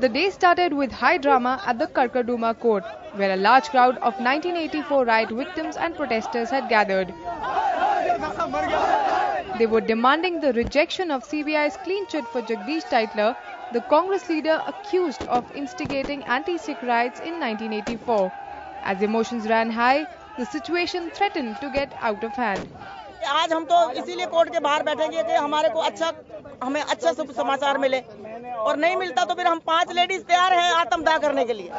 The day started with high drama at the Karkardooma court, where a large crowd of 1984 riot victims and protesters had gathered. They were demanding the rejection of CBI's clean chit for Jagdish Tytler, the Congress leader accused of instigating anti-Sikh riots in 1984. As emotions ran high, the situation threatened to get out of hand. आज हम तो इसीलिए court के बाहर बैठेंगे कि हमारे को अच्छा हमें अच्छा शुभ समाचार मिले और नहीं मिलता तो फिर हम पाँच लेडीज़ तैयार हैं आत्मदाह करने के लिए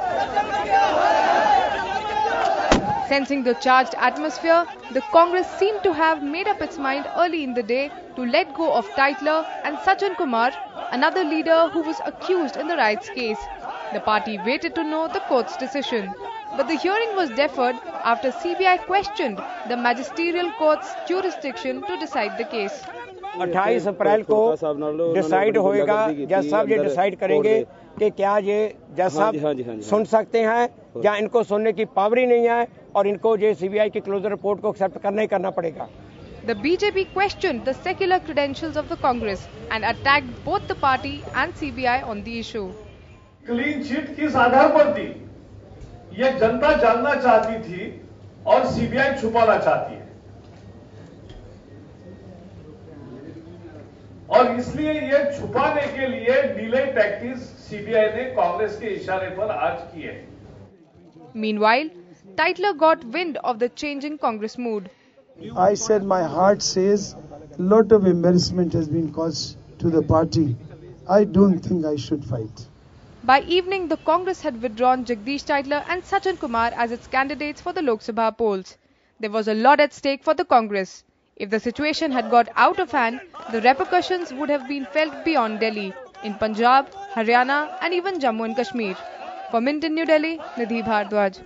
Sensing the charged atmosphere, the Congress seemed to have made up its mind early in the day to let go of Tytler and Sachin Kumar, another leader who was accused in the riots case. The party waited to know the court's decision. But the hearing was deferred after CBI questioned the magisterial court's jurisdiction to decide the case. 28 अप्रैल को decide होएगा जज साहब ये decide करेंगे कि क्या ये जज साहब सुन सकते हैं या इनको सुनने की पावर ही नहीं है और इनको ये सीबीआई की क्लोजर रिपोर्ट को एक्सेप्ट करना ही करना पड़ेगा। The BJP questioned the secular credentials of the Congress and attacked both the party and CBI on the issue. Clean chit किस आधार पर दी? ये जनता जानना चाहती थी और सीबीआई छुपाना चाहती है। Meanwhile, Tytler got wind of the changing Congress mood. I said my heart says a lot of embarrassment has been caused to the party. I don't think I should fight. By evening, the Congress had withdrawn Jagdish Tytler and Sajjan Kumar as its candidates for the Lok Sabha polls. There was a lot at stake for the Congress. If the situation had got out of hand, the repercussions would have been felt beyond Delhi, in Punjab, Haryana, and even Jammu and Kashmir. For Mint in New Delhi, Nidhi Bhardwaj.